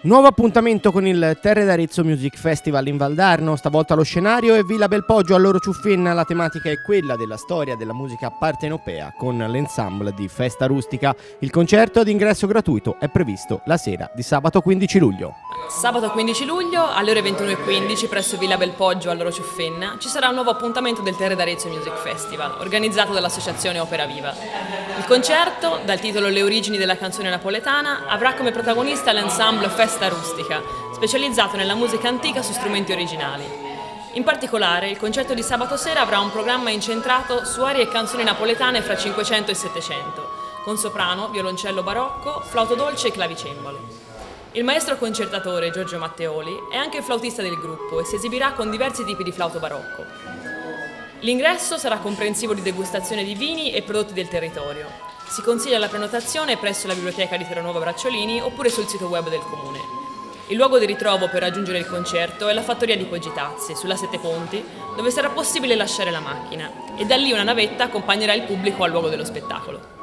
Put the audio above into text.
Nuovo appuntamento con il Terre d'Arezzo Music Festival in Valdarno, stavolta lo scenario è Villa Belpoggio a Loro Ciuffin, la tematica è quella della storia della musica partenopea con l'ensemble di Festa Rustica. Il concerto ad ingresso gratuito è previsto la sera di sabato 15 luglio. Sabato 15 luglio alle ore 21.15 presso Villa Belpoggio a Loro Ciuffenna ci sarà un nuovo appuntamento del Terre d'Arezzo Music Festival organizzato dall'associazione Opera Viva. Il concerto, dal titolo Le origini della canzone napoletana, avrà come protagonista l'ensemble Festa Rustica, specializzato nella musica antica su strumenti originali. In particolare, il concerto di sabato sera avrà un programma incentrato su arie e canzoni napoletane fra 500 e 700, con soprano, violoncello barocco, flauto dolce e clavicembalo. Il maestro concertatore Giorgio Matteoli è anche il flautista del gruppo e si esibirà con diversi tipi di flauto barocco. L'ingresso sarà comprensivo di degustazione di vini e prodotti del territorio. Si consiglia la prenotazione presso la biblioteca di Terranuova Bracciolini oppure sul sito web del comune. Il luogo di ritrovo per raggiungere il concerto è la fattoria di Pogitazzi, sulla Sette Ponti, dove sarà possibile lasciare la macchina e da lì una navetta accompagnerà il pubblico al luogo dello spettacolo.